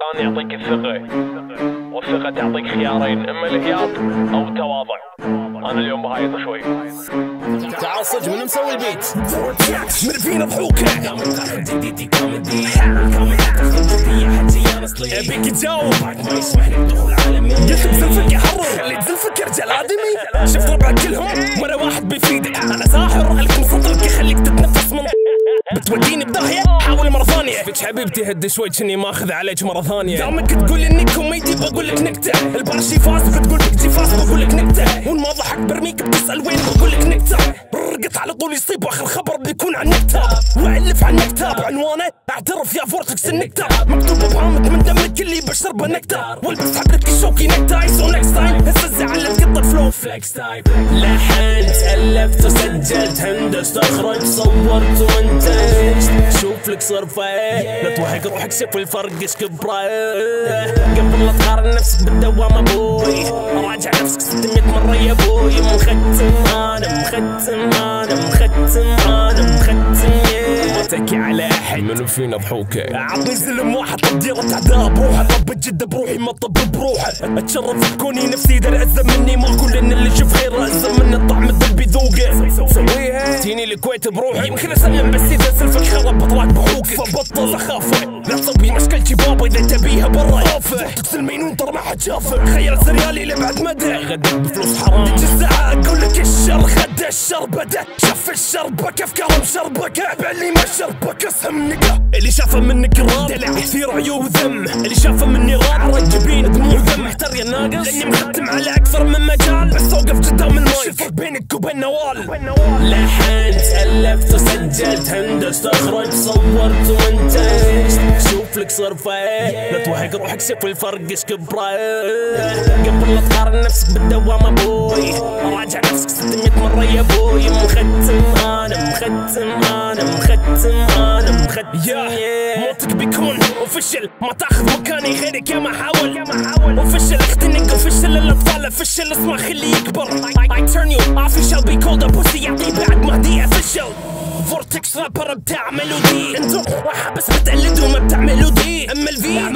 القرآن يعطيك الثقة. والثقة تعطيك خيارين إما الهياط أو التواضع. أنا اليوم بهايط شوي. تعال صدق من مسوي البيت؟ من فينا ضحوكه أبيك تجاوب. قلت بزلفك يحرر خليت زلفك يا رجال ادمي شفت ربعك كلهم. بتوديني بداهية؟ حاول مرة ثانية. فيك حبيبتي هدي شوي كني ماخذ عليك مرة ثانية. دامك تقول إني كوميدي بقول لك نكتة. الباشي فاز بتقول بك فاز بقول لك نكتة. وان ما ضحك برميك بتسأل وين بقول لك نكتة. رقت على طول يصيب وآخر خبر بيكون عن نكتة. وألف عن نكتة عنوانه أعترف يا فورتكس النكتة مكتوب بهامك من دمك اللي بشربه نكتة والبس حبلك الشوكي نكتة so next time هسه الزعل تقطع flow flex type لحنت ألفت وسجلت. هندست اخرج صورت ومنتجت شوف لك صرفة. لا توهق روحك شوف الفرق إيش كبرة. قبل لا تقارن نفسك بالدوام أبوي. راجع نفسك 600 مرة يا أبوي. مختم أنا مختم أنا مختم أنا. على احد منو فينا ضحوكة. عطني زلم واحد طب ديرة عداء بروحه طب جد بروحي ما طب بروحه. أتشرف بكوني نفسي در ازم مني. ما أقول إن اللي يشوف غيره ازم من الطعم الذل بيذوقه. سويها. تيني الكويت بروحي. يمكن أسلم بس إذا سلفك خرب بطلعك بحوك فبطل سخافه لا تصبي مشكلتي بابا إذا تبيها برا يافه تقتل مينون ترى ما حد شافه. خيال سريالي لبعد مدى غدك بفلوس حرام. تجي الساعة أقول لك الشر خد الشر بدا شف الشربكة افكار مشربكة بعلي ما شربك اسهم نقا اللي شافه منك راب دلع كثير عيوب وذم اللي شافه مني راب عرج جبين دموع وذم محتر يا ناقص. لأني مختم على أكثر من مجال. بس أوقف قدام المايك. شو الفرق بينك وبين نوال لحنت ألفت وسجلت. هندست أخرج صورت ومنتجت شوف لك صرفه لا توهق روحك شوف الفرق إيش كبره قبل لا تقارن نفسك بالدوام أبوي. راجع نفسك 600 مرة يا أبوي. مختم أنا مختم أنا مختم أنا مختم يا موتك بيكون اوفشل ما تاخذ مكاني غيرك يا ما حاول ما اوفشل اختنق اوفشل الأطفال افشل اسمع خليه يكبر. I turn you off you shall be called a pussy. يعطي بعد مهدي official. فورتكس رابر بتاع ميلودي. انتو بس بتقلدوا ما دي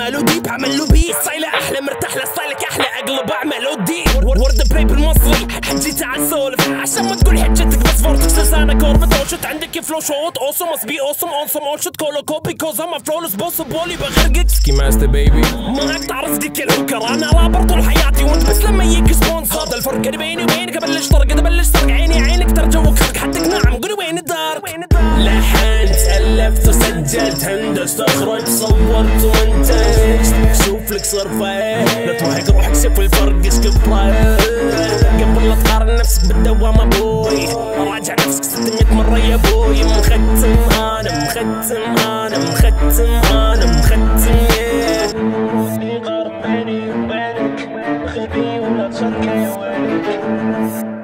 اما الفي اعملوا دي بعملوا بي ستايله أحلى مرتاح لستايلك أحلى. اقلب اعملوا دي ورد بريب المصري حجي تعال سولف. عشان ما تقول حجتك بس فورتكس لسانك اوربت اوشت عندك فلو شوت اوسم مس بي اوسم اونسم اوشت كولو كوبي كوز ام فلولس بوس بولي بغرقك سكي ماستر بيبي ما أقطع رزقك الهوكر. أنا رابر طول حياتي وأنت بس لما يجيك سبونسر هذا الفرق اللي بيني وبينك. أبلش طرق ابلش طرق. عيني عينك ترى جوك خرق حدك ناعم قولي وين الدار؟ لحنت الفت وسجلت هندست اخرج صورت ومنتجت شوف لك صرفة لا توهق روحك شوف الفرق إيش قبل لا تقارن نفسك بالدوام أبوي. راجع نفسك 600 مرة يا أبوي. مختم أنا مختم أنا مختم أنا مختم غرب بيني وبينك خبي ولا تشركي وينك